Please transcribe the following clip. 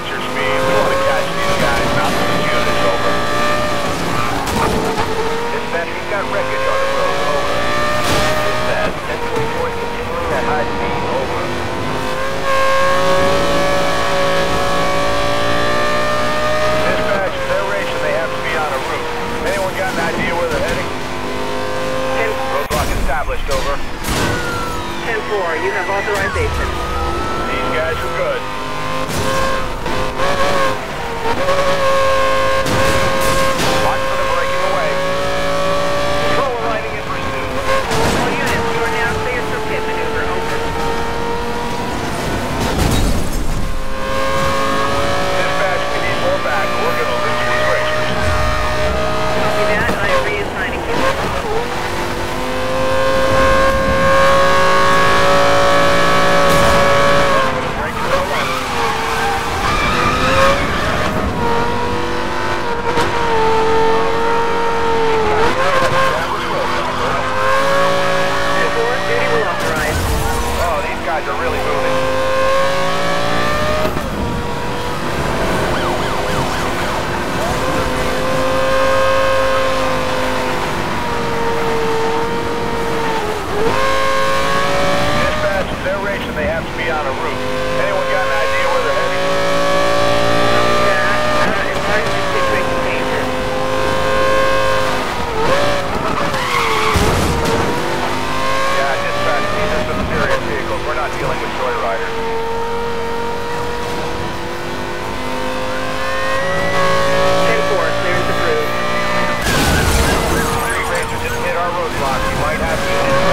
watch your speed. We want to catch these guys. Mountain this unit is over. Dispatch, we've got wreckage on the road. Over. Dispatch, 1024 is continuing at high speed. Over. Dispatch, they're racing. They have to be on a route. Anyone got an idea where they're heading? Roadblock established. Over. 10-4, you have authorization. These guys are good. guys are really roadblock. You might have to...